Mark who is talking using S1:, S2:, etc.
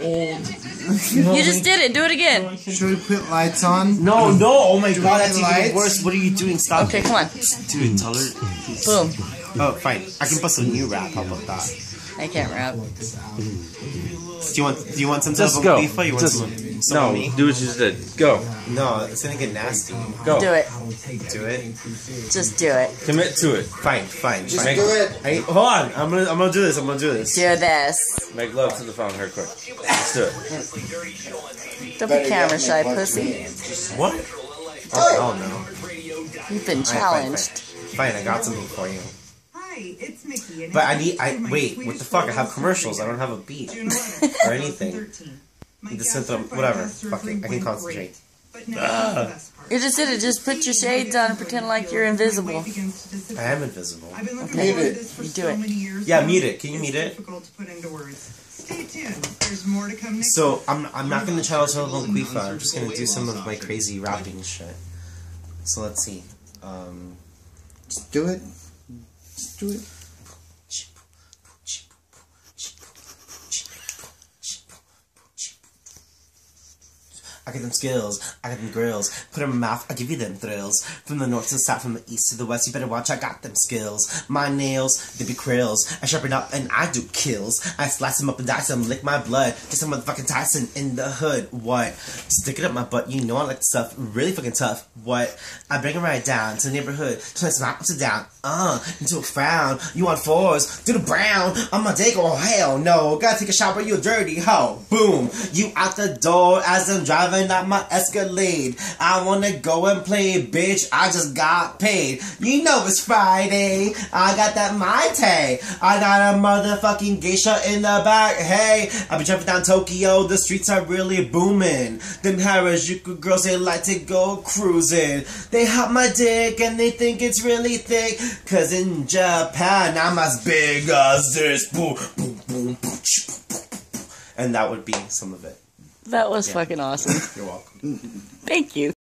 S1: old.
S2: You just did it. Do it again.
S3: Should we put lights on?
S1: No, no! Oh my god, that's
S3: Lights?
S1: even worse. What are you doing? Stop.
S2: Okay, come on.
S1: Dude, tell her.
S2: Boom.
S1: Oh, fine. I can bust a new rap. How about that?
S2: I can't rap.
S1: Do you want? Do you want some
S4: Just
S1: type
S4: go.
S1: of beef? You want
S4: Just-
S1: some? Some
S4: No,
S1: of me?
S4: do what you just did. Go.
S1: No, it's gonna get nasty.
S4: Go.
S2: Do it.
S1: Do it.
S2: Just do it.
S4: Commit to it.
S1: Fine, fine.
S3: Just
S1: fine.
S3: do it.
S1: I, hold on. I'm gonna. I'm gonna do this. I'm gonna do this.
S2: Do this.
S4: Make love to the phone, her quick. Let's do it.
S2: Don't be camera shy, pussy.
S1: What? Oh hell no.
S2: You've been
S1: Fine, fine,
S2: challenged.
S1: Fine, I got something for you.
S5: Hi, it's Mickey. and
S1: But I need. I wait. What the fuck? I have commercials. I don't have a beat or anything.
S5: 2013. My
S1: Just
S5: gas
S1: sent them.
S5: certified
S1: Whatever.
S5: gas
S1: Fuck it. I can concentrate.
S5: great. But now the best part.
S2: You just did it. Just put your shades on and pretend like you're invisible.
S5: My weight begins to disappear.
S1: I am invisible.
S5: I've been looking
S2: Okay.
S3: Mute it.
S5: this for
S2: You do
S5: so
S2: it.
S5: many years.
S1: Yeah,
S5: now.
S1: mute it. Can you
S5: It's
S1: mute it?
S5: difficult to put into words. Stay tuned. There's more to come next
S1: So I'm. I'm not gonna try to tell about Quifa. I'm just gonna do some of my crazy rapping shit. So let's see. Um.
S3: Just do it. Just do it.
S1: I got them skills, I got them grills. Put 'em in my mouth, I give you them thrills. From the north to the south, from the east to the west, you better watch, I got them skills. My nails, they be krills. I sharpen up and I do kills. I slice them up and dice them, lick my blood. Just a motherfucking Tyson in the hood. What? Stick it up my butt, you know I like stuff really fucking tough. What? I bring it right down to the neighborhood, turn some upside down, uh, into a frown. You on fours, do the brown. On my dick, oh hell no. Gotta take a shower, you a dirty hoe. Boom. You out the door as I'm driving out my Escalade. I wanna go and play, bitch. I just got paid. You know it's Friday. I got that Mai Tai. I got a motherfucking geisha in the back. Hey, I be driving down Tokyo. The streets are really booming. Them Harajuku girls, they like to go cruising. They hop my dick and they think it's really thick. Cause in Japan, I'm as big as this. Boom, boom, boom, boom. And that would be some of it.
S2: That was fucking awesome.
S1: You're welcome.
S2: Thank you.